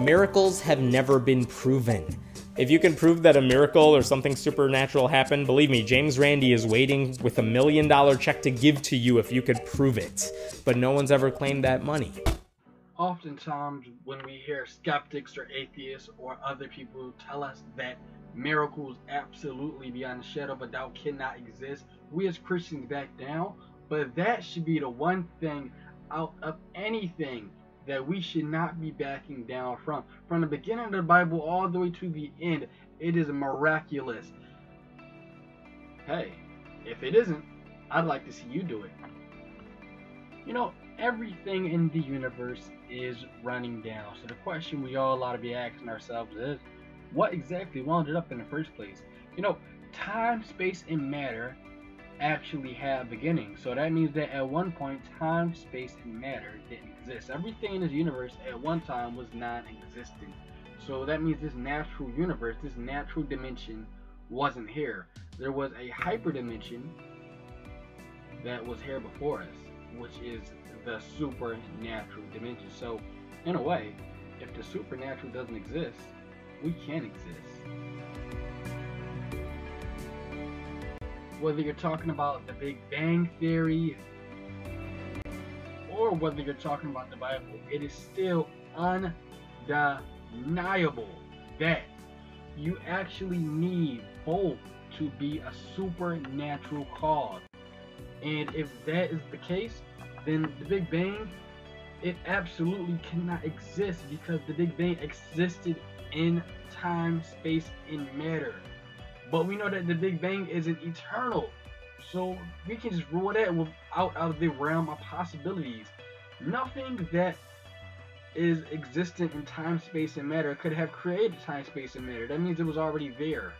Miracles have never been proven. If you can prove that a miracle or something supernatural happened, believe me, James Randi is waiting with a million dollar check to give to you if you could prove it. But no one's ever claimed that money. Oftentimes, when we hear skeptics or atheists or other people tell us that miracles absolutely beyond a shadow of a doubt cannot exist, we as Christians back down. But that should be the one thing out of anything that we should not be backing down from. From the beginning of the Bible all the way to the end, it is miraculous. Hey, if it isn't, I'd like to see you do it. You know, everything in the universe is running down. So the question we all ought to be asking ourselves is, what exactly wound it up in the first place? You know, time, space, and matter actually have beginning. So that means that at one point, time, space, and matter didn't exist. Everything in this universe at one time was non-existent. So that means this natural universe, this natural dimension, wasn't here. There was a hyperdimension that was here before us, which is the supernatural dimension. So, in a way, if the supernatural doesn't exist, we can exist. Whether you're talking about the Big Bang Theory or whether you're talking about the Bible, it is still undeniable that you actually need both to be a supernatural cause. And if that is the case, then the Big Bang, it absolutely cannot exist because the Big Bang existed in time, space, and matter. But we know that the Big Bang isn't eternal. So we can just rule that out of the realm of possibilities. Nothing that is existent in time, space, and matter could have created time, space, and matter. That means it was already there.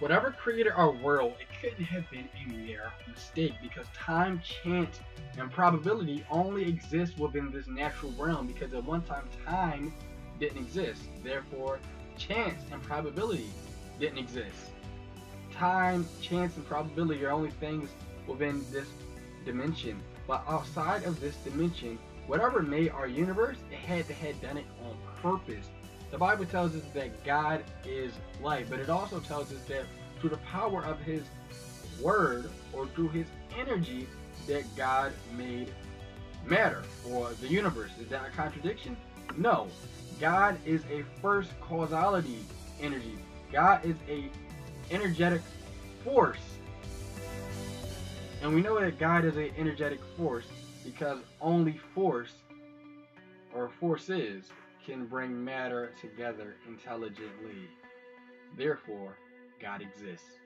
Whatever created our world, it couldn't have been a mere mistake because time, chance, and probability only exist within this natural realm because at one time time didn't exist. Therefore, chance and probability didn't exist. Time, chance, and probability are only things within this dimension. But outside of this dimension, whatever made our universe, it had to have done it on purpose the Bible tells us that God is light, but it also tells us that through the power of his word or through his energy that God made matter or the universe. Is that a contradiction? No. God is a first causality energy. God is a energetic force. And we know that God is an energetic force because only force or forces can bring matter together intelligently. Therefore, God exists.